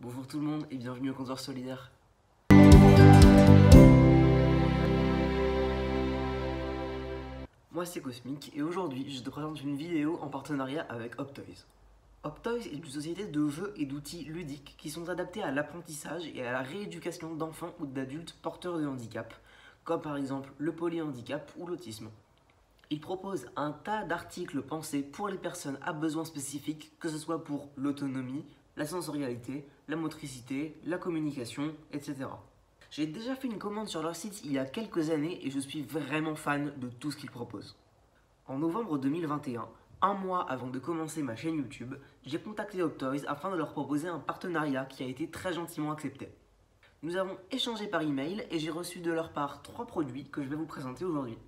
Bonjour tout le monde et bienvenue au Comptoir Solidaire. Moi c'est Cosmic et aujourd'hui je te présente une vidéo en partenariat avec Optoys. Optoys est une société de jeux et d'outils ludiques qui sont adaptés à l'apprentissage et à la rééducation d'enfants ou d'adultes porteurs de handicap, comme par exemple le polyhandicap ou l'autisme. Ils proposent un tas d'articles pensés pour les personnes à besoins spécifiques, que ce soit pour l'autonomie, la sensorialité, la motricité, la communication, etc. J'ai déjà fait une commande sur leur site il y a quelques années et je suis vraiment fan de tout ce qu'ils proposent. En novembre 2021, un mois avant de commencer ma chaîne YouTube, j'ai contacté Optoys afin de leur proposer un partenariat qui a été très gentiment accepté. Nous avons échangé par email et j'ai reçu de leur part trois produits que je vais vous présenter aujourd'hui.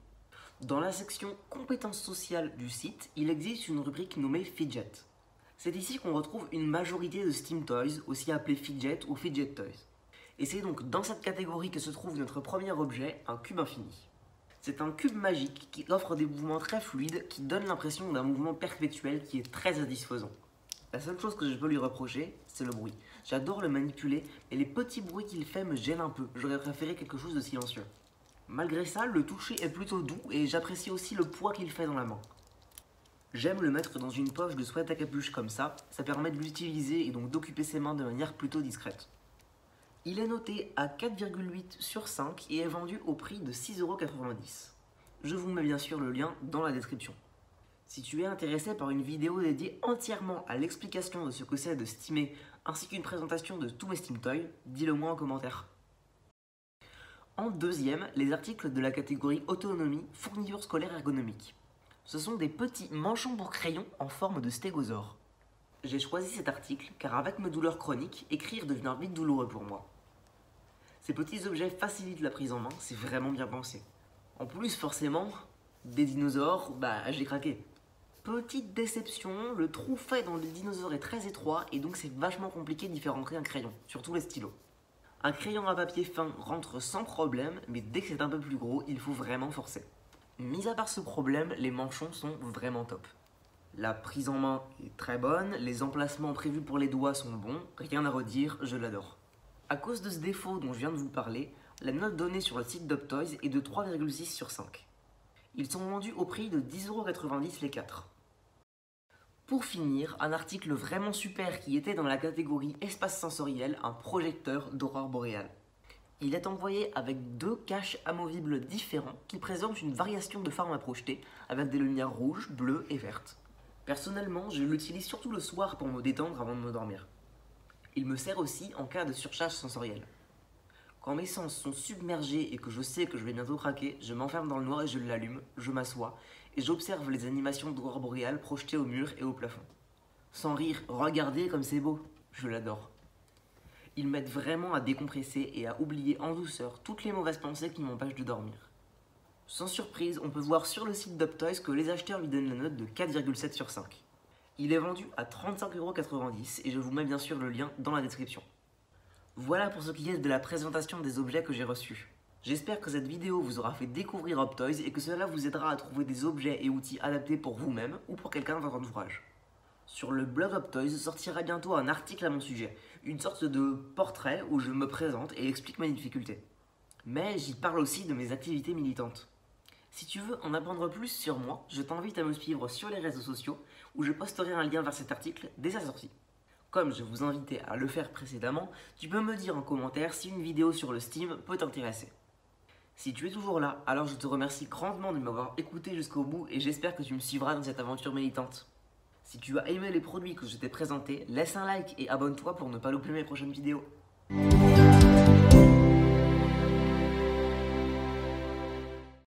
Dans la section compétences sociales du site, il existe une rubrique nommée Fidget. C'est ici qu'on retrouve une majorité de Steam Toys, aussi appelés Fidget ou Fidget Toys. Et c'est donc dans cette catégorie que se trouve notre premier objet, un cube infini. C'est un cube magique qui offre des mouvements très fluides qui donnent l'impression d'un mouvement perpétuel qui est très satisfaisant. La seule chose que je peux lui reprocher, c'est le bruit. J'adore le manipuler, mais les petits bruits qu'il fait me gênent un peu. J'aurais préféré quelque chose de silencieux. Malgré ça, le toucher est plutôt doux et j'apprécie aussi le poids qu'il fait dans la main. J'aime le mettre dans une poche de sweat à capuche comme ça, ça permet de l'utiliser et donc d'occuper ses mains de manière plutôt discrète. Il est noté à 4,8 sur 5 et est vendu au prix de 6,90€. Je vous mets bien sûr le lien dans la description. Si tu es intéressé par une vidéo dédiée entièrement à l'explication de ce que c'est de steamer ainsi qu'une présentation de tous mes Steam Toys, dis-le moi en commentaire. En deuxième, les articles de la catégorie autonomie, fourniture scolaire ergonomique. Ce sont des petits manchons pour crayons en forme de stégosaure. J'ai choisi cet article car avec mes douleurs chroniques, écrire devient vite douloureux pour moi. Ces petits objets facilitent la prise en main, c'est vraiment bien pensé. En plus, forcément, des dinosaures, bah j'ai craqué. Petite déception, le trou fait dans le dinosaure est très étroit et donc c'est vachement compliqué d'y faire rentrer un crayon, surtout les stylos. Un crayon à papier fin rentre sans problème, mais dès que c'est un peu plus gros, il faut vraiment forcer. Mis à part ce problème, les manchons sont vraiment top. La prise en main est très bonne, les emplacements prévus pour les doigts sont bons, rien à redire, je l'adore. A cause de ce défaut dont je viens de vous parler, la note donnée sur le site d'Optoys est de 3,6 sur 5. Ils sont vendus au prix de 10,90€ les 4. Pour finir, un article vraiment super qui était dans la catégorie espace sensoriel, un projecteur d'aurore boréale. Il est envoyé avec deux caches amovibles différents qui présentent une variation de forme à projeter avec des lumières rouges, bleues et vertes. Personnellement, je l'utilise surtout le soir pour me détendre avant de me dormir. Il me sert aussi en cas de surcharge sensorielle. Quand mes sens sont submergés et que je sais que je vais bientôt craquer, je m'enferme dans le noir et je l'allume, je m'assois et j'observe les animations d'aurore boréale projetées au mur et au plafond. Sans rire, regardez comme c'est beau, je l'adore. Ils m'aident vraiment à décompresser et à oublier en douceur toutes les mauvaises pensées qui m'empêchent de dormir. Sans surprise, on peut voir sur le site d'Uptoys que les acheteurs lui donnent la note de 4,7 sur 5. Il est vendu à 35,90€ et je vous mets bien sûr le lien dans la description. Voilà pour ce qui est de la présentation des objets que j'ai reçus. J'espère que cette vidéo vous aura fait découvrir Optoys et que cela vous aidera à trouver des objets et outils adaptés pour vous-même ou pour quelqu'un de votre entourage. Sur le blog Optoys sortira bientôt un article à mon sujet, une sorte de portrait où je me présente et explique mes difficultés. Mais j'y parle aussi de mes activités militantes. Si tu veux en apprendre plus sur moi, je t'invite à me suivre sur les réseaux sociaux où je posterai un lien vers cet article dès sa sortie. Comme je vous invitais à le faire précédemment, tu peux me dire en commentaire si une vidéo sur le Steam peut t'intéresser. Si tu es toujours là, alors je te remercie grandement de m'avoir écouté jusqu'au bout et j'espère que tu me suivras dans cette aventure militante. Si tu as aimé les produits que je t'ai présentés, laisse un like et abonne-toi pour ne pas louper mes prochaines vidéos.